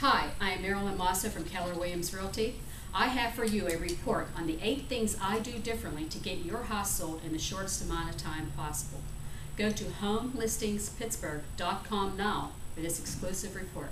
Hi, I am Marilyn Mosso from Keller Williams Realty. I have for you a report on the eight things I do differently to get your house sold in the shortest amount of time possible. Go to homelistingspittsburgh.com now for this exclusive report.